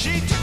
She took-